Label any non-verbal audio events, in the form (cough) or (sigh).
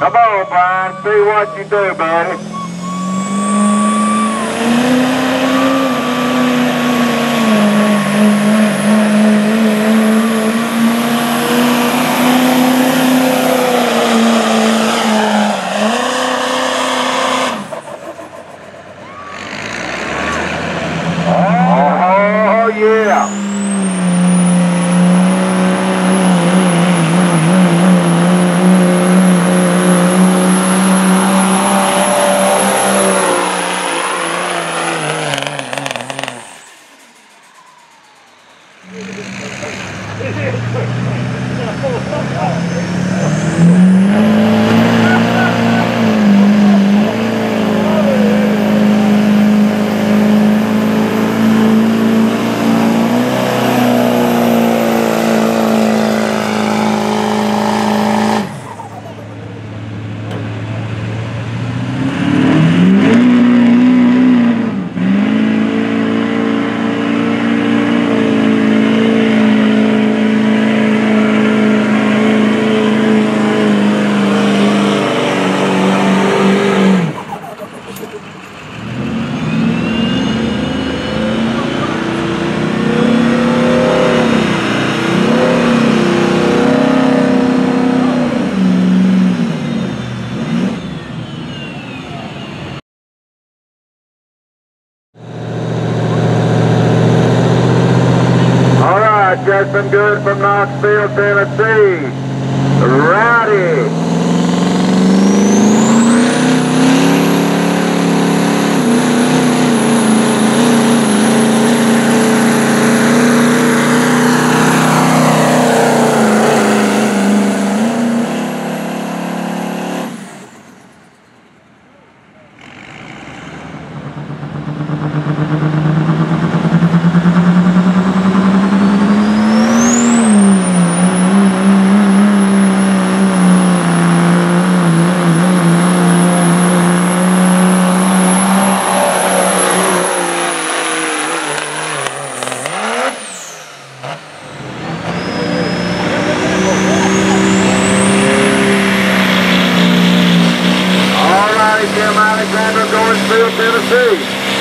Come on, Brian. See what you do, buddy. (laughs) Oh, yeah. All right, Justin Good from Knoxville, Tennessee. Rowdy. Tennessee.